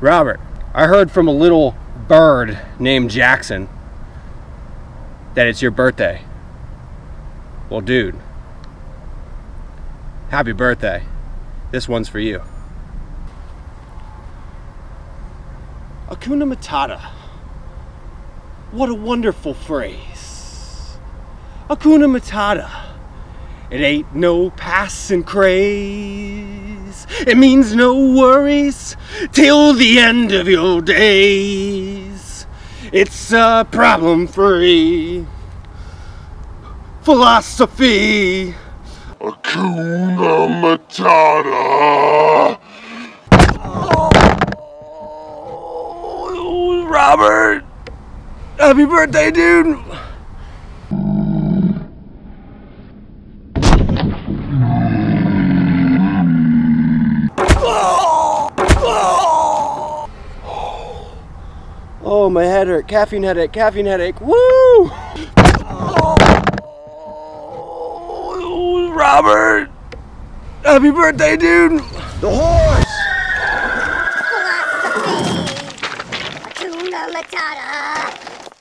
Robert, I heard from a little bird named Jackson that it's your birthday. Well, dude, happy birthday. This one's for you. Hakuna Matata. What a wonderful phrase. Hakuna Matata. It ain't no passing craze. It means no worries till the end of your days. It's a problem free philosophy. Hakuna Matata. Oh, Robert! Happy birthday, dude! Oh, my head hurt. Caffeine headache, caffeine headache. Woo! Oh, Robert! Happy birthday, dude! The horse! Philosophy. Hakuna Matata.